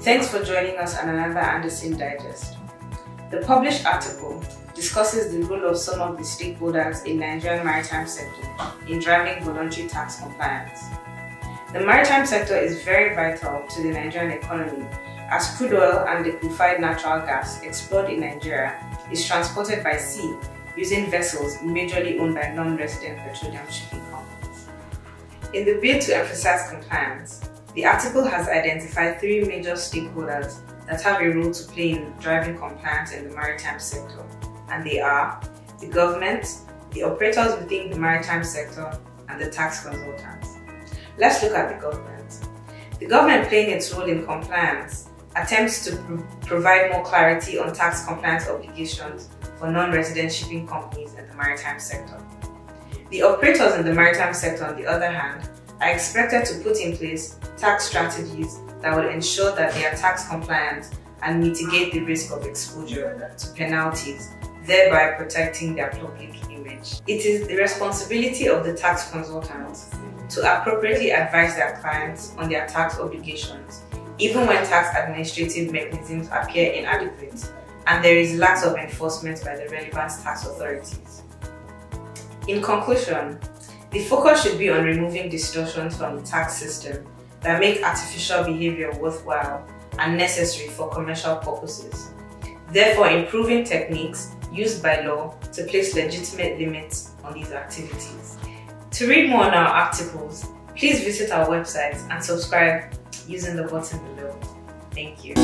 Thanks for joining us on another Andersen Digest. The published article discusses the role of some of the stakeholders in Nigerian maritime sector in driving voluntary tax compliance. The maritime sector is very vital to the Nigerian economy as crude oil and liquefied natural gas explored in Nigeria is transported by sea using vessels majorly owned by non-resident petroleum shipping companies. In the bid to emphasize compliance, the article has identified three major stakeholders that have a role to play in driving compliance in the maritime sector, and they are the government, the operators within the maritime sector, and the tax consultants. Let's look at the government. The government playing its role in compliance attempts to provide more clarity on tax compliance obligations for non-resident shipping companies in the maritime sector. The operators in the maritime sector, on the other hand, are expected to put in place tax strategies that will ensure that they are tax compliant and mitigate the risk of exposure to penalties, thereby protecting their public image. It is the responsibility of the tax consultants to appropriately advise their clients on their tax obligations, even when tax administrative mechanisms appear inadequate and there is lack of enforcement by the relevant tax authorities. In conclusion, the focus should be on removing distortions from the tax system that make artificial behavior worthwhile and necessary for commercial purposes, therefore improving techniques used by law to place legitimate limits on these activities. To read more on our articles, please visit our website and subscribe using the button below. Thank you.